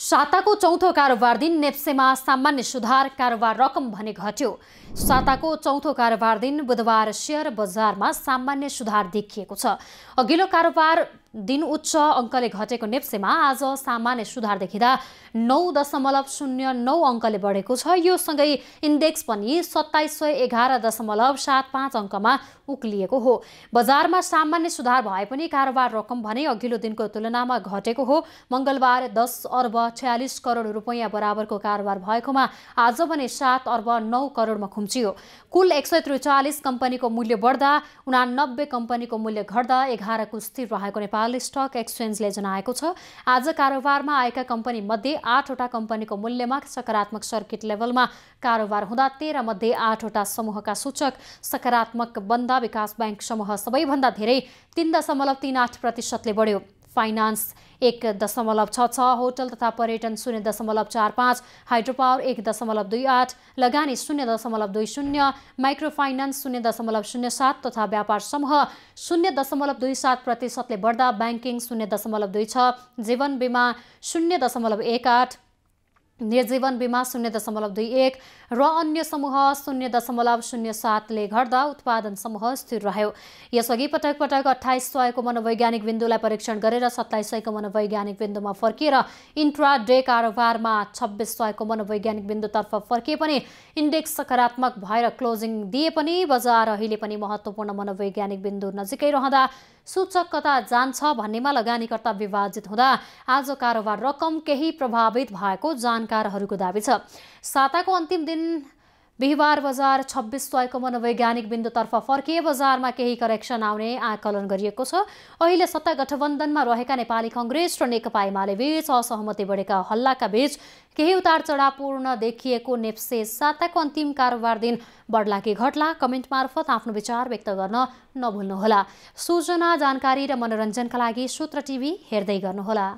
साताको चौथो कारोबार दिन नेप्सेमा सामान्य सुधार कारोबार रकम भने घट्यो। साताको चौथो कारोबार दिन बुधबार सेयर बजारमा सामान्य सुधार देखिएको छ। अघिल्लो कारोबार दिन उच्च अङ्कले घटेको नेप्सेमा आज सामान्य सुधार देखिँदा नौ दशमलव शून्य नौ अङ्कले बढेको छ। यो सँगै इन्डेक्स पनि सत्ताइस सय एघार दशमलव सात पाँच अङ्कमा उक्लिएको हो। बजारमा सामान्य सुधार भए पनि कारोबार रकम भने अघिल्लो दिनको तुलनामा घटेको हो। मङ्गलबार दस अर्ब छयालिस करोड रुपियाँ बराबरको कारोबार भएकोमा आज भने सात अर्ब नौ करोडमा खुम्चियो। कुल एक सय त्रिचालिस कम्पनीको मूल्य बढ्दा उनानब्बे कम्पनीको मूल्य घट्दा एघारको स्थिर रहेको नेपाल स्टक एक्सचेन्जले जनाएको छ। आज कारोबारमा आएका कम्पनी मध्ये आठवटा कम्पनीको मूल्यमा सकारात्मक सर्किट लेभलमा कारोबार हुँदा तेह्र मध्ये आठवटा समूहका सूचक सकारात्मक बन्दा विकास ब्याङ्क समूह सबैभन्दा धेरै तिन दशमलव तिन आठ प्रतिशतले बढ्यो। फाइनान्स एक दशमलव छ छ होटल तथा पर्यटन शून्य दशमलव चार पाँच हाइड्रोपावर एक दशमलव दुई आठ लगानी शून्य दशमलव दुई शून्य माइक्रो फाइनान्स शून्य दशमलव शून्य सात तथा व्यापार समूह शून्य दशमलव दुई सात प्रतिशतले बढ्दा ब्याङ्किङ शून्य दशमलव दुई छ जीवन बिमा शून्य दशमलव एक आठ। निर्जीवन बिमा शून्य दशमलव दुई एक र अन्य समूह शून्य दशमलव शून्य सातले घट्दा उत्पादन समूह स्थिर रह्यो। यसअघि पटक पटक अठाइस सयको मनोवैज्ञानिक बिन्दुलाई परीक्षण गरेर सत्ताइस सयको मनोवैज्ञानिक बिन्दुमा फर्किएर इन्ट्रा डे कारोबारमा छब्बिस सयको मनोवैज्ञानिक बिन्दुतर्फ फर्किए पनि इन्डेक्स सकारात्मक भएर क्लोजिङ दिए पनि बजार अहिले पनि महत्त्वपूर्ण मनोवैज्ञानिक बिन्दु नजिकै रहँदा सूचक कता जान्छ भन्नेमा लगानीकर्ता विभाजित हुँदा आज कारोबार रकम केही प्रभावित भएको जानकारहरूको दावी छ। साताको अन्तिम दिन बिहिबार बजार छब्बिस सयको मनोवैज्ञानिक बिन्दुतर्फ फर्किए बजारमा केही करेक्सन आउने आकलन गरिएको छ। अहिले सत्ता गठबन्धनमा रहेका नेपाली कङ्ग्रेस र नेकपा एमाले बीच असहमति बढेका हल्लाका बीच केही उतार चढावपूर्ण देखिएको नेप्से साताको अन्तिम कारोबार दिन बढ्ला कि घट्ला। कमेन्ट मार्फत आफ्नो विचार व्यक्त गर्न नभुल्नुहोला। सूचना जानकारी र मनोरञ्जनका लागि सूत्र टिभी हेर्दै गर्नुहोला।